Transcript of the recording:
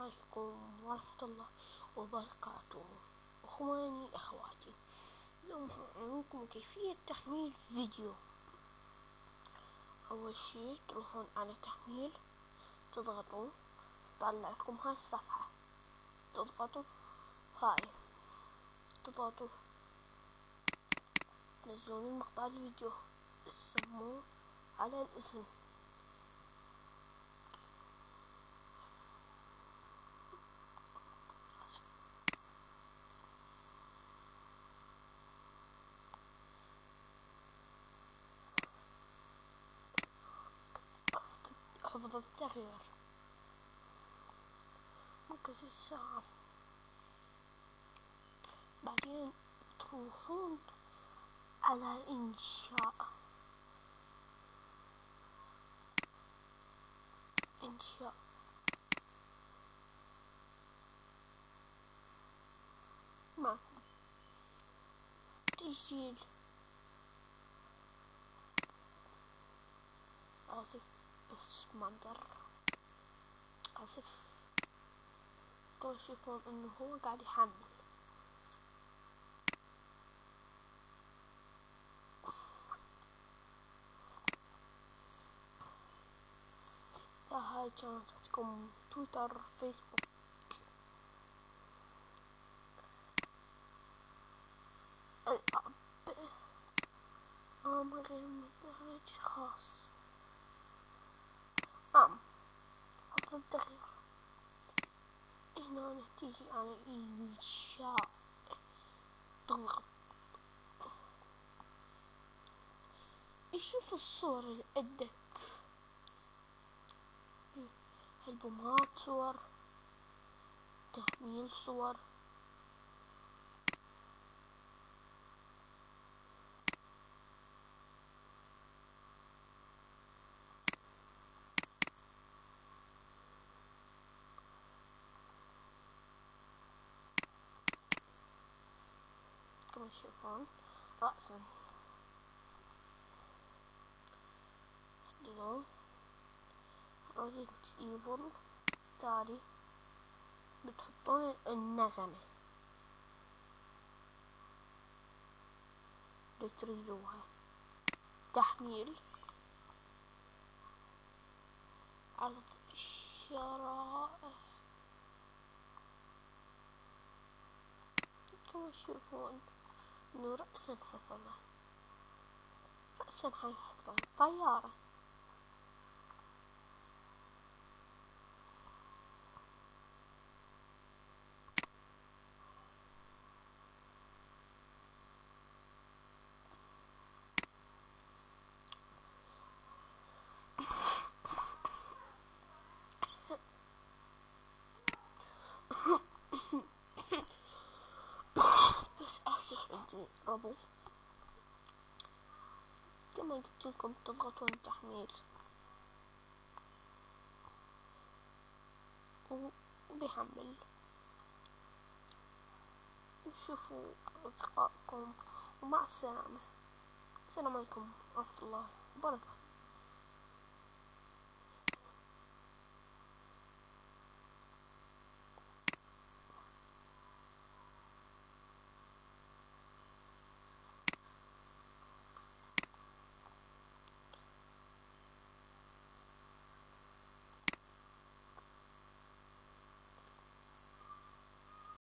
عليكم ورحمة الله وبركاته. أخواني أخواتي اليوم هنعلمكم كيفية تحميل فيديو أول شي تروحون على تحميل تضغطوا طلع لكم هاي الصفحة تضغطوا هاي تضغطوا تنزلون مقطع الفيديو تسموه على الاسم. حفظ التغيير مركز الساعة بعدين تروحون على الإنشاء إنشاء ما تسجيل آسف بس ما اقدر اسف تشوفون انه هو قاعد يحمل هاي كانت عندكم تويتر فيسبوك الأب أمر المنهج خاص التغيير هنا تيجي على الإنشاء تضغط يشوف الصور اللي عندك؟ ألبومات صور تحميل صور. تشوفون رأسا حددوا ريزنت ايفل تالي بتحطون النغمة. اللي تريدوها تحميل. عرض الشرائح كما تشوفون انه رأسا حفظه رأسا حيحفظه طيارة ربو كما قلت لكم تضغطون تحميل وبيحمل وشوفوا أصدقائكم ومع السلامة. السلام عليكم ورحمة الله وبركاته.